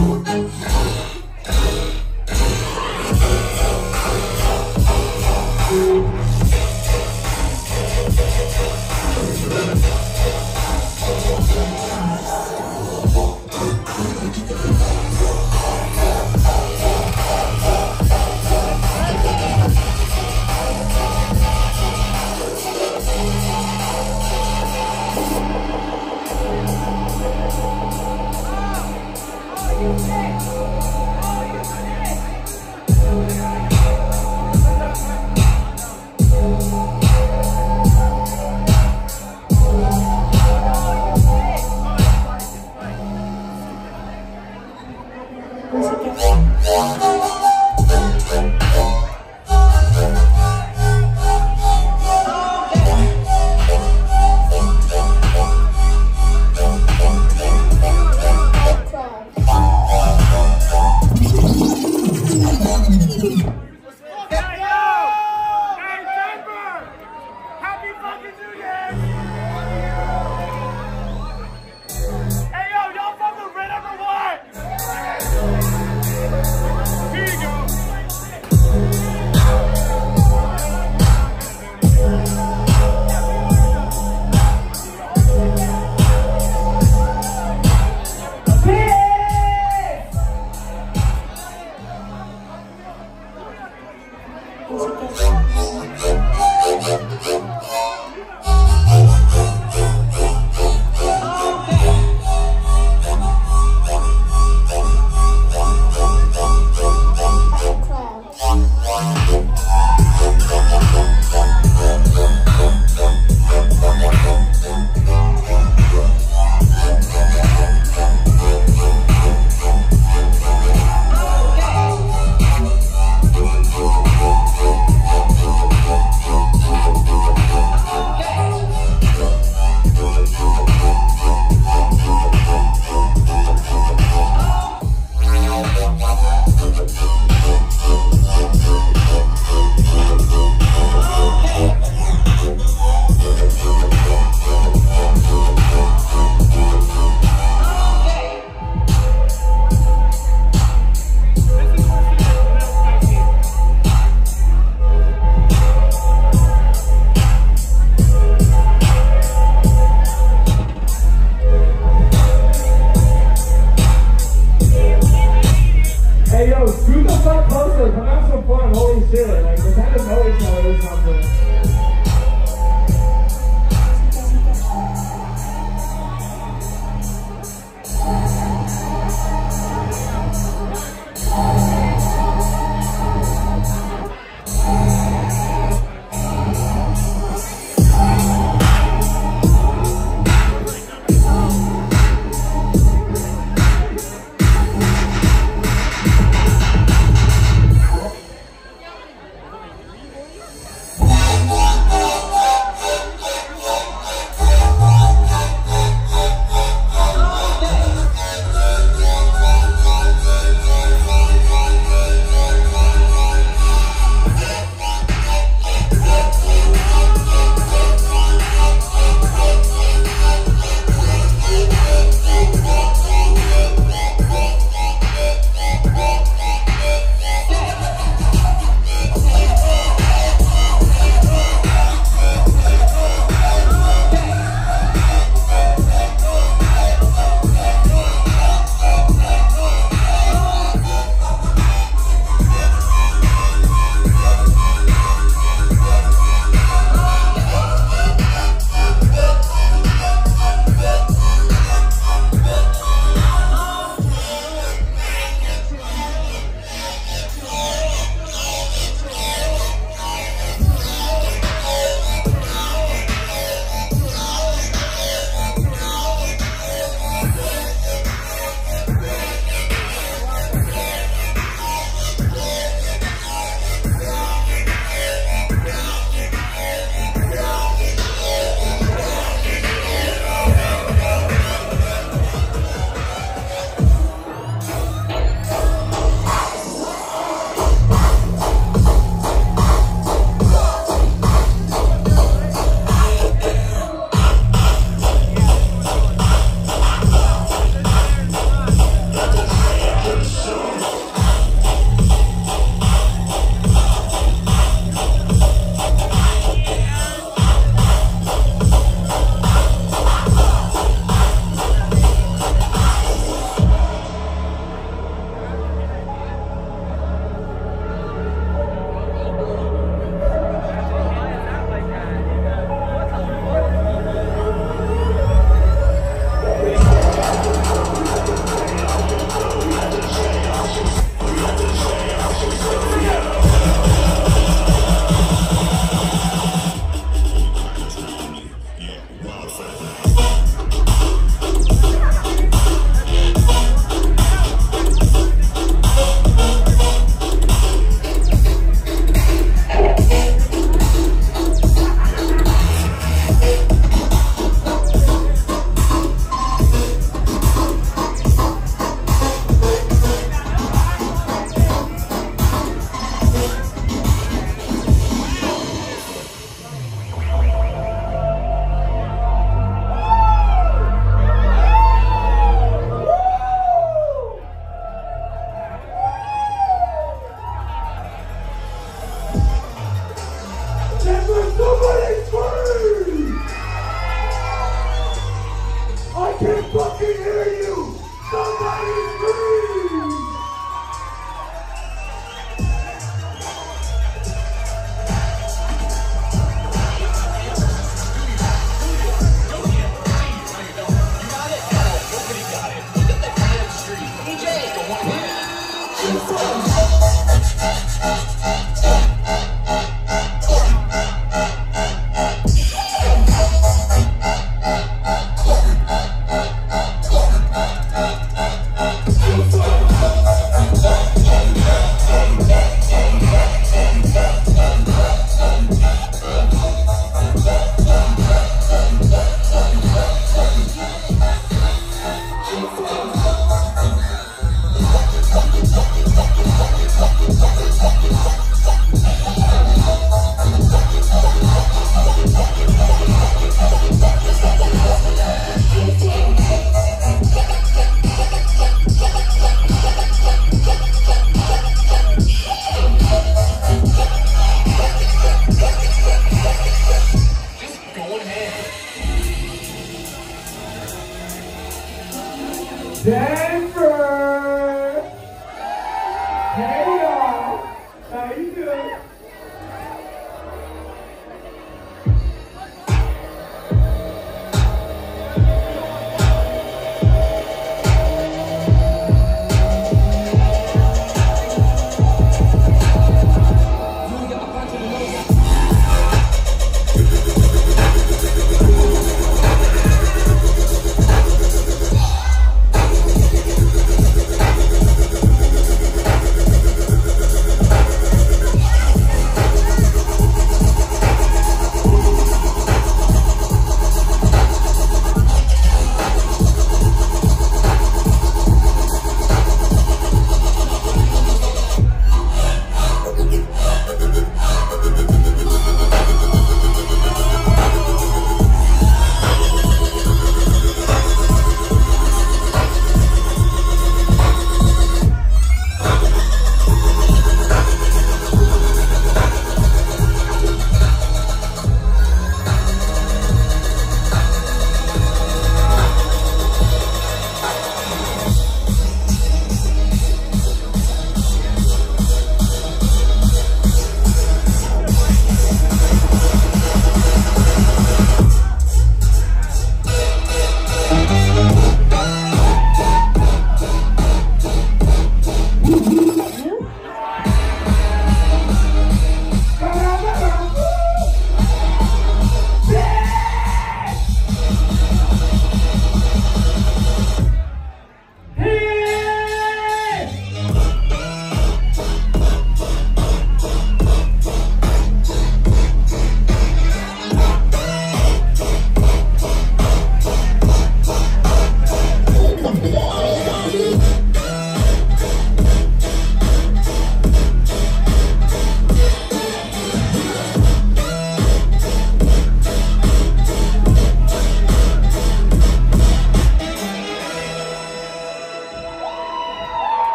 you.